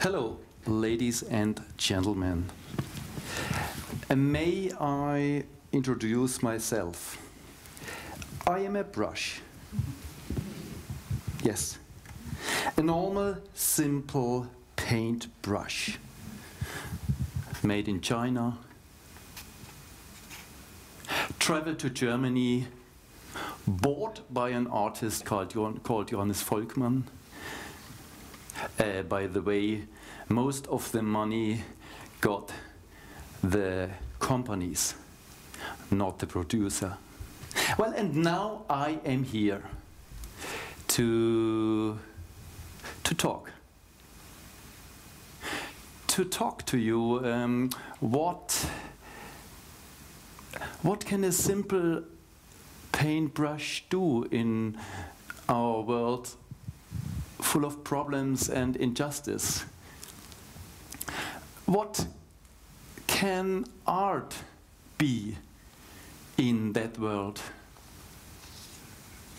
Hello, ladies and gentlemen. And may I introduce myself? I am a brush. Yes. A normal, simple paint brush. Made in China. Traveled to Germany. Bought by an artist called, called Johannes Volkmann. Uh, by the way, most of the money got the companies, not the producer. Well, and now I am here to, to talk. To talk to you, um, what, what can a simple paintbrush do in our world full of problems and injustice? What can art be in that world?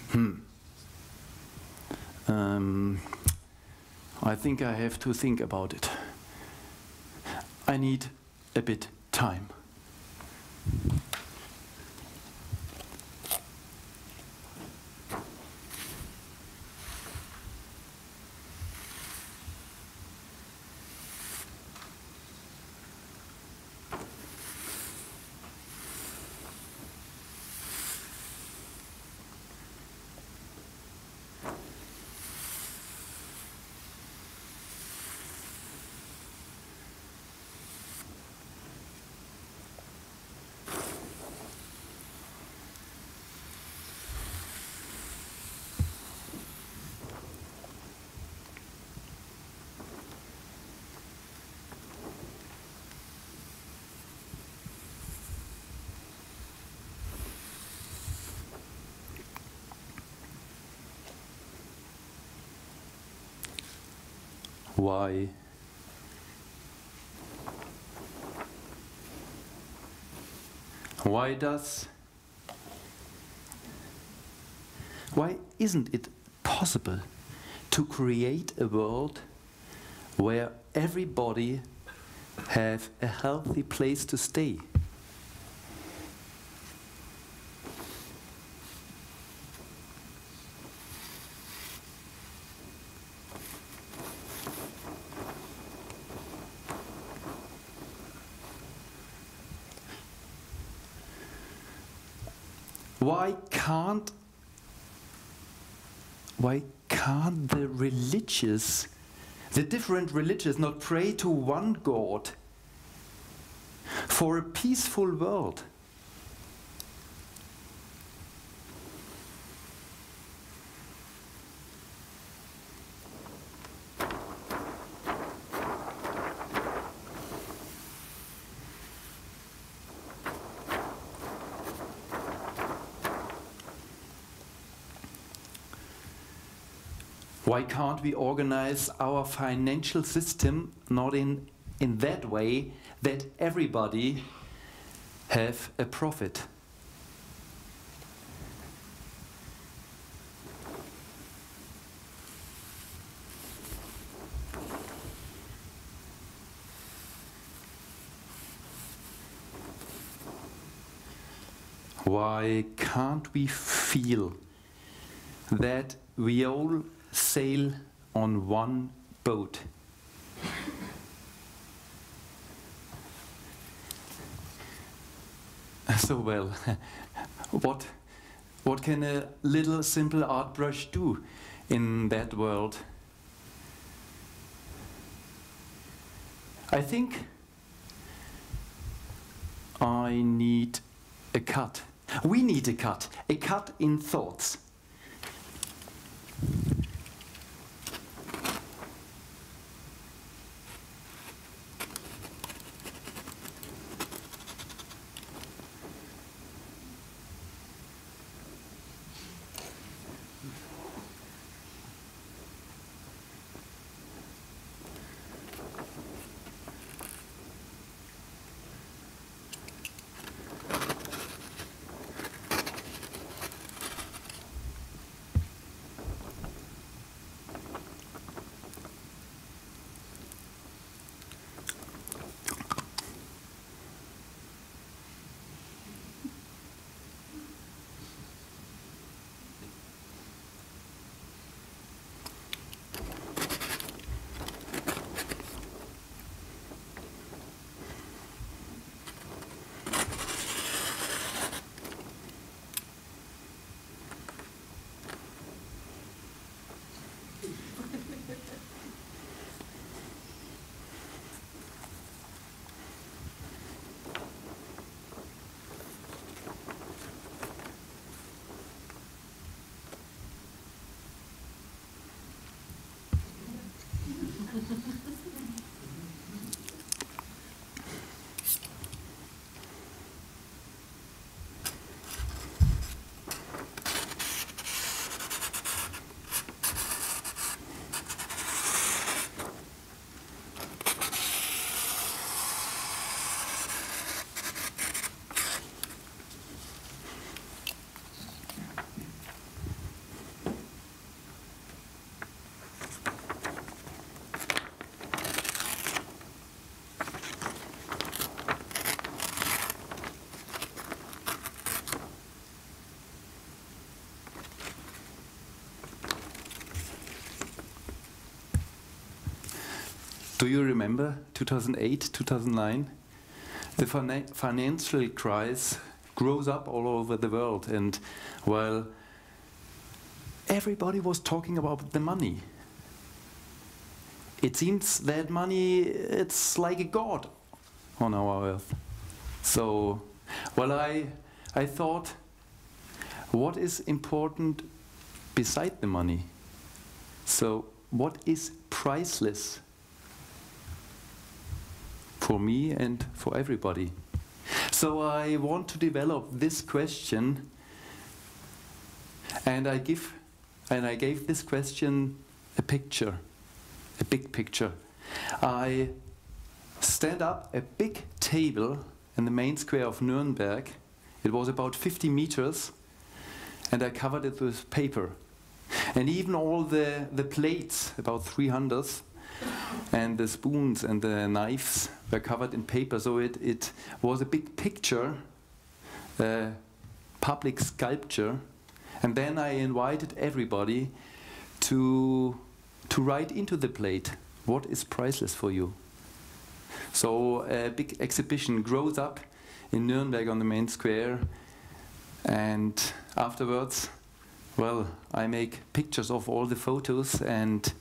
Hmm. Um, I think I have to think about it. I need a bit time. Why? Why does why isn't it possible to create a world where everybody have a healthy place to stay why can't why can't the religious the different religions not pray to one god for a peaceful world Why can't we organize our financial system not in, in that way that everybody have a profit? Why can't we feel that we all sail on one boat. so well, what, what can a little simple art brush do in that world? I think I need a cut. We need a cut, a cut in thoughts. Do you remember 2008, 2009? The financial crisis grows up all over the world, and while everybody was talking about the money, it seems that money it's like a god on our earth. So, well, I I thought, what is important beside the money? So, what is priceless? For me and for everybody. So I want to develop this question and I give and I gave this question a picture, a big picture. I stand up a big table in the main square of Nuremberg. It was about 50 meters and I covered it with paper. And even all the, the plates, about 300, and the spoons and the knives were covered in paper. So it, it was a big picture, a public sculpture. And then I invited everybody to, to write into the plate what is priceless for you. So a big exhibition grows up in Nuremberg on the main square. And afterwards, well, I make pictures of all the photos and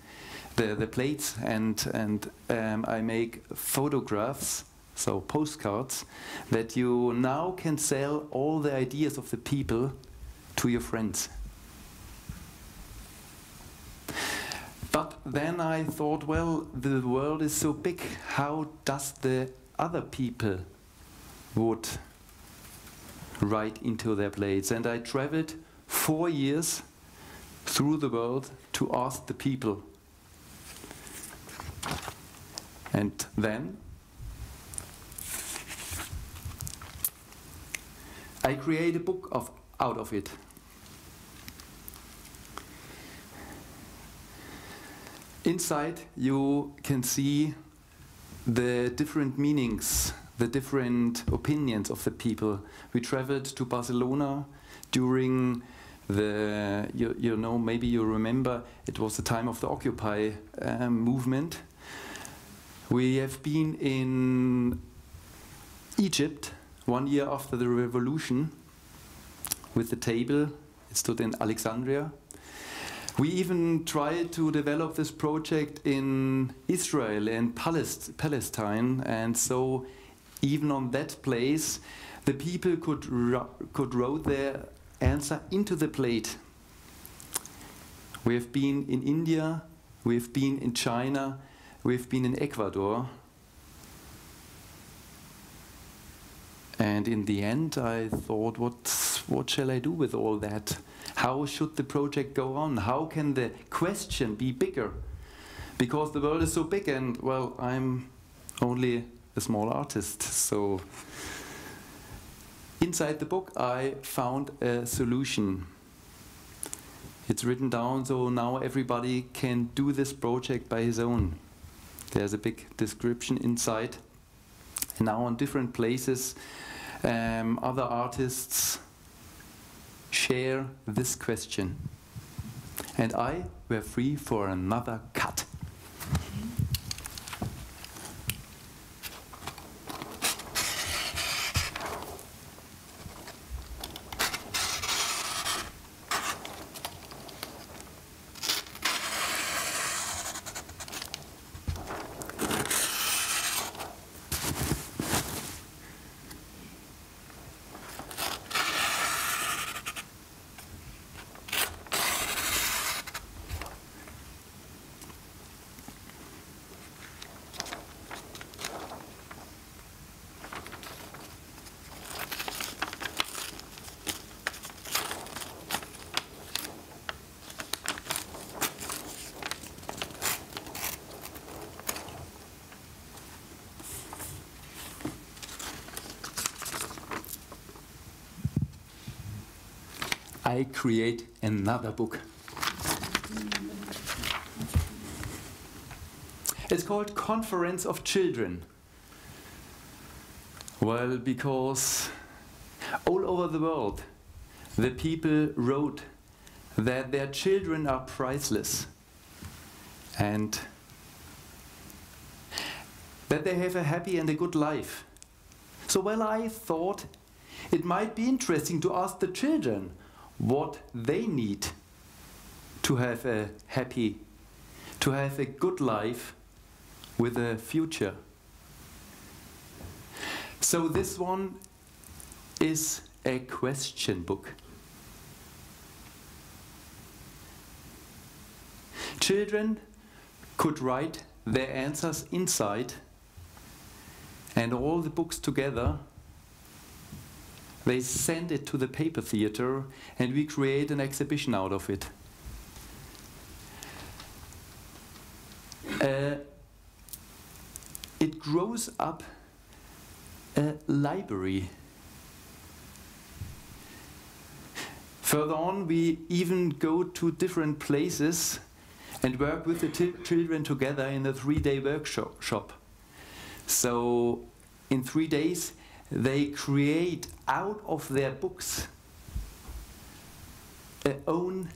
the, the plates and, and um, I make photographs, so postcards, that you now can sell all the ideas of the people to your friends. But then I thought, well, the world is so big, how does the other people would write into their plates? And I traveled four years through the world to ask the people and then I create a book of, out of it. Inside you can see the different meanings, the different opinions of the people. We traveled to Barcelona during the, you, you know, maybe you remember, it was the time of the Occupy um, movement we have been in Egypt one year after the revolution with the table. It stood in Alexandria. We even tried to develop this project in Israel and Palestine, and so even on that place, the people could could wrote their answer into the plate. We have been in India, we have been in China, We've been in Ecuador. And in the end, I thought, what, what shall I do with all that? How should the project go on? How can the question be bigger? Because the world is so big, and well, I'm only a small artist. So, inside the book, I found a solution. It's written down so now everybody can do this project by his own. There's a big description inside. And now on different places, um, other artists share this question. And I were free for another cut. I create another book. It's called Conference of Children. Well, because all over the world, the people wrote that their children are priceless and that they have a happy and a good life. So, well, I thought it might be interesting to ask the children what they need to have a happy, to have a good life with a future. So this one is a question book. Children could write their answers inside and all the books together they send it to the paper theater and we create an exhibition out of it. Uh, it grows up a library. Further on, we even go to different places and work with the children together in a three-day workshop. So in three days, they create out of their books their own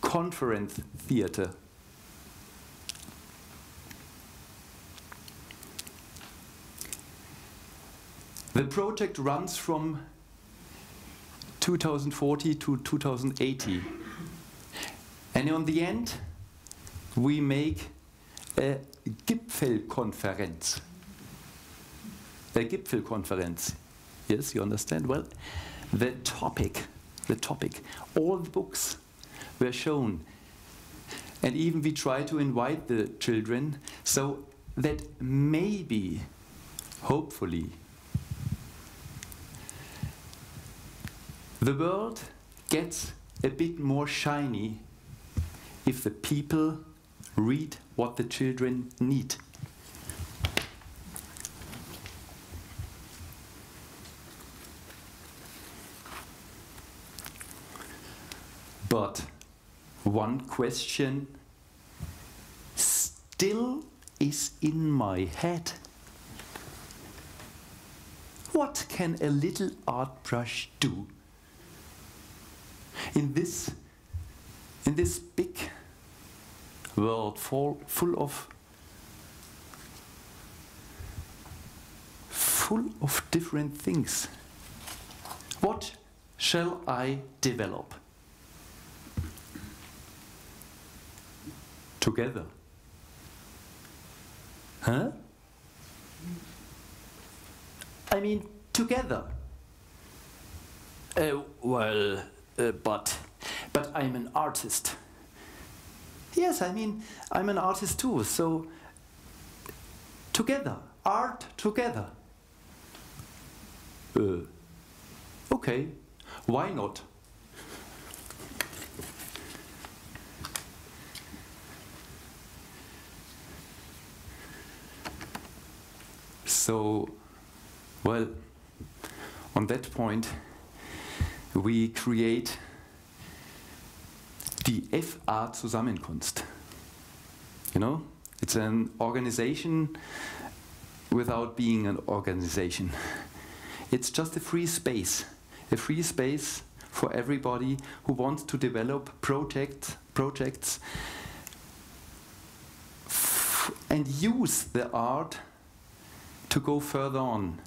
conference theater. The project runs from 2040 to 2080. And on the end, we make a Gipfelkonferenz. A Gipfelkonferenz. Yes, you understand? Well, the topic, the topic, all the books were shown. And even we try to invite the children so that maybe, hopefully, The world gets a bit more shiny if the people read what the children need. But one question still is in my head. What can a little art brush do in this in this big world full, full of full of different things what shall i develop together huh i mean together uh, well uh, but, but I'm an artist. Yes, I mean, I'm an artist too, so together, art together. Uh, okay, why not? So, well, on that point, we create the FA Zusammenkunst. You know, it's an organization without being an organization. It's just a free space, a free space for everybody who wants to develop project, projects and use the art to go further on.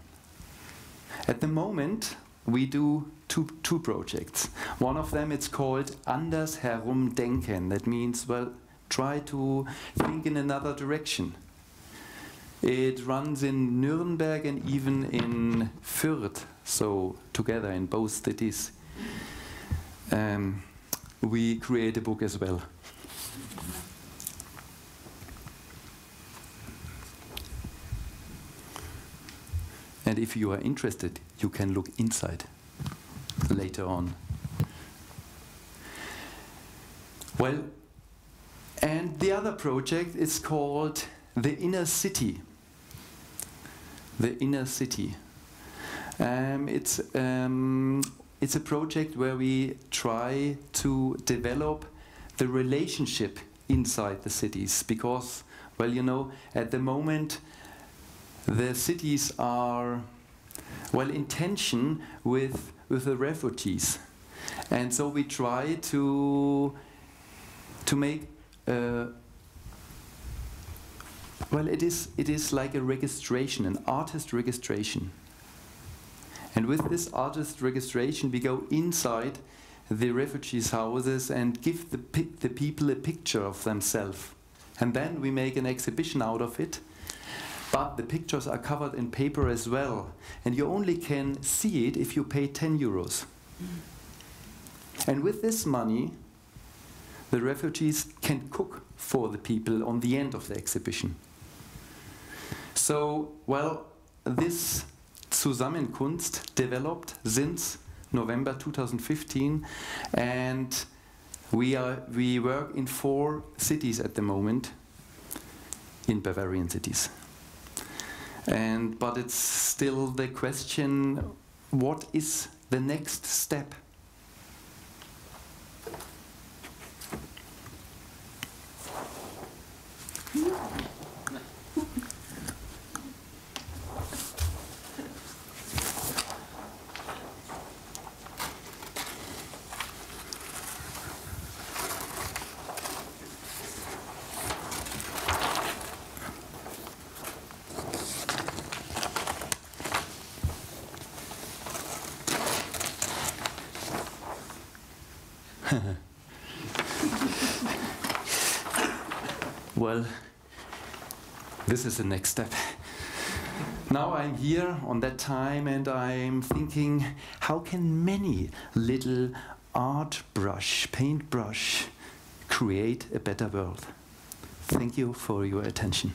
At the moment, we do two, two projects. One of them it's called Anders herumdenken. That means, well, try to think in another direction. It runs in Nuremberg and even in Fürth, so together in both cities. Um, we create a book as well. And if you are interested, you can look inside later on. Well, and the other project is called The Inner City. The Inner City. Um, it's um, it's a project where we try to develop the relationship inside the cities because, well, you know, at the moment the cities are, well, in tension with, with the refugees. And so we try to, to make, uh, well, it is, it is like a registration, an artist registration. And with this artist registration, we go inside the refugees' houses and give the, the people a picture of themselves. And then we make an exhibition out of it. But the pictures are covered in paper as well. And you only can see it if you pay 10 euros. And with this money, the refugees can cook for the people on the end of the exhibition. So, well, this Zusammenkunst developed since November 2015 and we, are, we work in four cities at the moment, in Bavarian cities. And, but it's still the question, what is the next step? well, this is the next step. Now I'm here on that time and I'm thinking, how can many little art brush, paint brush, create a better world? Thank you for your attention.